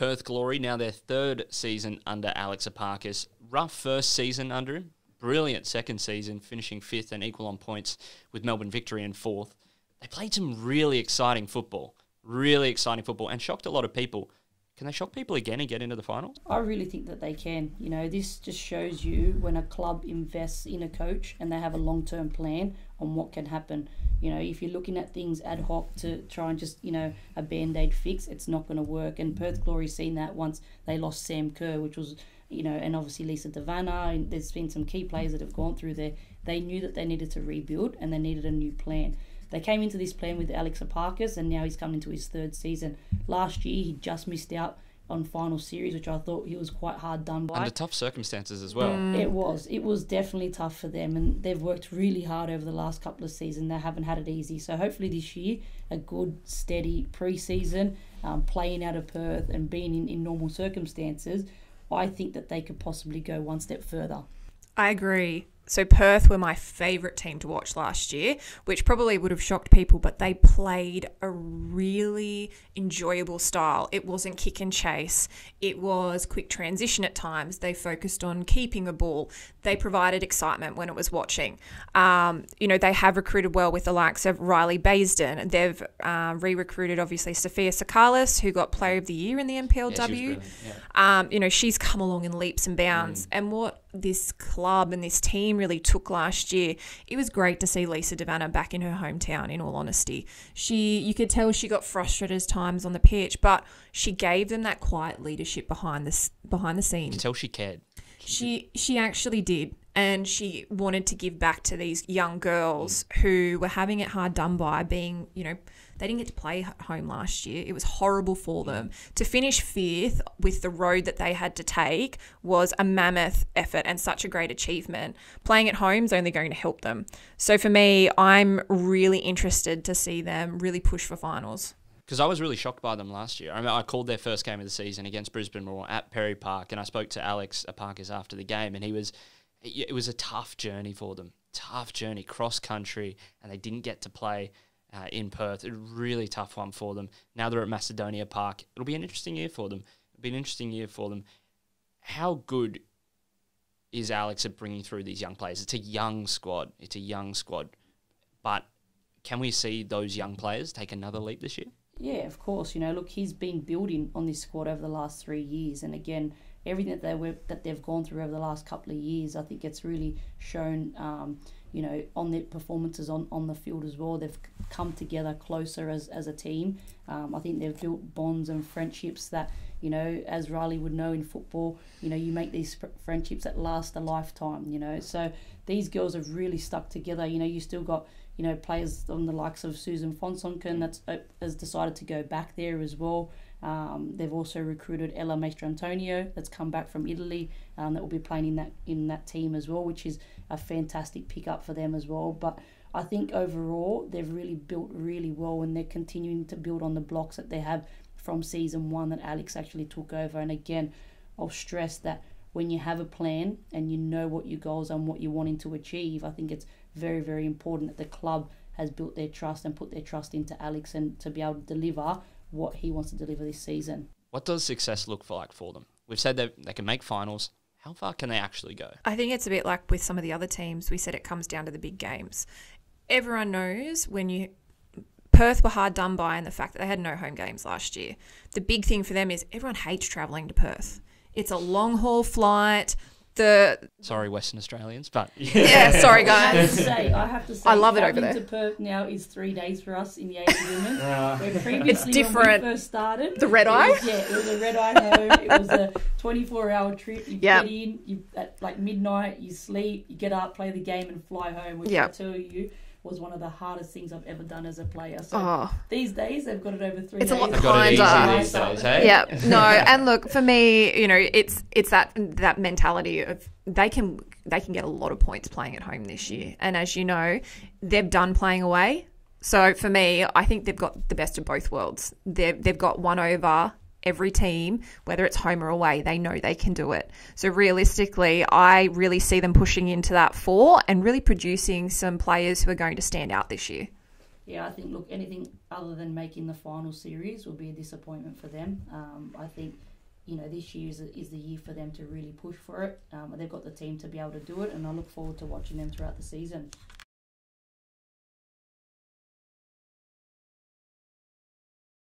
Perth Glory, now their third season under Alex Epakis. Rough first season under him, brilliant second season, finishing fifth and equal on points with Melbourne Victory in fourth. They played some really exciting football, really exciting football, and shocked a lot of people. Can they shock people again and get into the finals? I really think that they can. You know, this just shows you when a club invests in a coach and they have a long term plan on what can happen. You know, if you're looking at things ad hoc to try and just, you know, a band aid fix, it's not going to work. And Perth Glory seen that once they lost Sam Kerr, which was, you know, and obviously Lisa De Vanna. And there's been some key players that have gone through there. They knew that they needed to rebuild and they needed a new plan. They came into this plan with Alex Epakis, and now he's come into his third season. Last year, he just missed out on final series, which I thought he was quite hard done by. Under tough circumstances as well. Mm. It was. It was definitely tough for them, and they've worked really hard over the last couple of seasons. They haven't had it easy. So hopefully this year, a good, steady pre-season, um, playing out of Perth and being in, in normal circumstances, I think that they could possibly go one step further. I agree. So Perth were my favourite team to watch last year, which probably would have shocked people, but they played a really enjoyable style. It wasn't kick and chase. It was quick transition at times. They focused on keeping a ball. They provided excitement when it was watching. Um, you know, they have recruited well with the likes of Rylee Baisden. They've uh, re-recruited, obviously, Sophia Sakalis, who got Player of the Year in the NPLW. Yeah, yeah. um, you know, she's come along in leaps and bounds. Mm. And what this club and this team really took last year, it was great to see Lisa De Vanna back in her hometown, in all honesty. She you could tell she got frustrated at times on the pitch, but she gave them that quiet leadership behind the behind the scenes. Until she cared. She she actually did. And she wanted to give back to these young girls who were having it hard done by being, you know, they didn't get to play home last year. It was horrible for them. To finish fifth with the road that they had to take was a mammoth effort and such a great achievement. Playing at home is only going to help them. So for me, I'm really interested to see them really push for finals because I was really shocked by them last year. I mean, I called their first game of the season against Brisbane Roar at Perry Park, and I spoke to Alex Epakis after the game, and he was, it was a tough journey for them, tough journey, cross country, and they didn't get to play uh, in Perth. A really tough one for them. Now they're at Macedonia Park. It'll be an interesting year for them. It'll be an interesting year for them. How good is Alex at bringing through these young players? It's a young squad. It's a young squad. But can we see those young players take another leap this year? Yeah, of course. You know, look, he's been building on this squad over the last three years, and again, everything that they were that they've gone through over the last couple of years, I think it's really shown. Um, you know, on their performances on, on the field as well. They've come together closer as, as a team. Um, I think they've built bonds and friendships that, you know, as Riley would know in football, you know, you make these friendships that last a lifetime, you know. So these girls have really stuck together. You know, you still got, you know, players on the likes of Susan Phonsongkham that's uh, has decided to go back there as well. Um, they've also recruited Ella Mastrantonio, that's come back from Italy, um, that will be playing in that in that team as well, which is a fantastic pickup for them as well. But I think overall they've really built really well, and they're continuing to build on the blocks that they have from season one that Alex actually took over. And again, I'll stress that when you have a plan and you know what your goals are and what you're wanting to achieve, I think it's very very important that the club has built their trust and put their trust into Alex and to be able to deliver what he wants to deliver this season. What does success look like for them? We've said that they can make finals. How far can they actually go? I think it's a bit like with some of the other teams. We said it comes down to the big games. Everyone knows when you Perth were hard done by and the fact that they had no home games last year. The big thing for them is everyone hates travelling to Perth. It's a long haul flight the sorry Western Australians, but yeah, yeah sorry guys. I have to say, I have to say, I love it over there. To Perth now is three days for us in the Asian women. Uh, previously it's different. When we first started the red eye. Was, yeah, it was a red eye home. it was a twenty-four hour trip. You yep. get in, you at like midnight, you sleep, you get up, play the game, and fly home. Which yep. I tell you was one of the hardest things I've ever done as a player. So oh. these days they've got it over three. It's days. a lot kinder these days, hey? Yeah, no, and look for me, you know, it's it's that that mentality of they can they can get a lot of points playing at home this year, and as you know, they've done playing away. So for me, I think they've got the best of both worlds. They've they've got one over every team, whether it's home or away, they know they can do it. So realistically, I really see them pushing into that four and really producing some players who are going to stand out this year. yeah, I think look anything other than making the final series will be a disappointment for them. Um, I think you know this year is, is the year for them to really push for it. Um, they've got the team to be able to do it, and I look forward to watching them throughout the season.